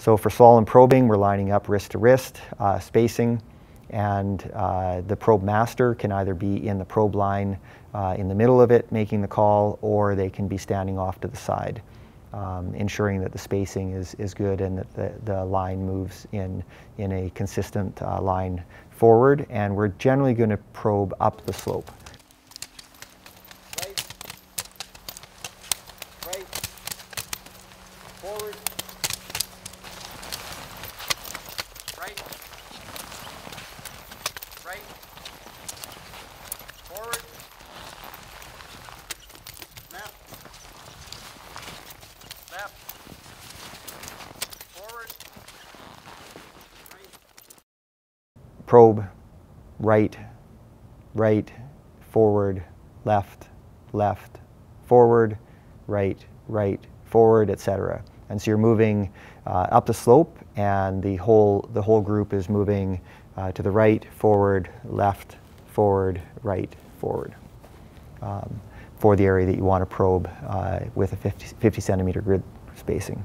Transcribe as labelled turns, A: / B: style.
A: So for slalom probing, we're lining up wrist to wrist uh, spacing, and uh, the probe master can either be in the probe line uh, in the middle of it making the call, or they can be standing off to the side, um, ensuring that the spacing is, is good and that the, the line moves in, in a consistent uh, line forward. And we're generally going to probe up the slope.
B: Right. Right. Forward. Right. Right. Forward. Left. Left. Forward. Right.
A: probe, right, right, forward, left, left, forward, right, right, forward, etc. And so you're moving uh, up the slope, and the whole the whole group is moving uh, to the right, forward, left, forward, right, forward. Um, for the area that you want to probe uh, with a 50, 50 centimeter grid spacing.